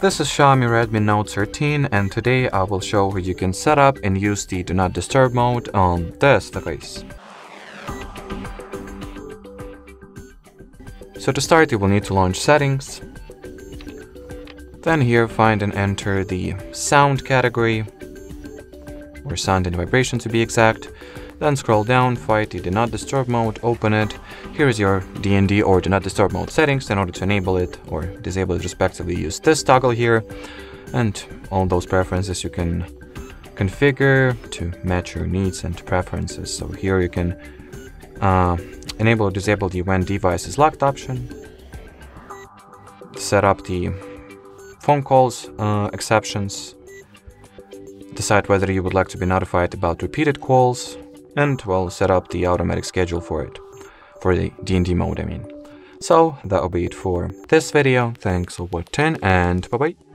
This is Xiaomi Redmi Note 13 and today I will show how you can set up and use the Do Not Disturb mode on this device. So to start you will need to launch settings. Then here find and enter the sound category, or sound and vibration to be exact. Then scroll down, find the Do Not Disturb mode, open it. Here is your DND or Do Not Disturb mode settings. In order to enable it or disable it respectively, use this toggle here. And all those preferences you can configure to match your needs and preferences. So here you can uh, enable or disable the when device is locked option. Set up the phone calls uh, exceptions. Decide whether you would like to be notified about repeated calls and well set up the automatic schedule for it for the DND mode I mean. So that'll be it for this video. Thanks for watching and bye bye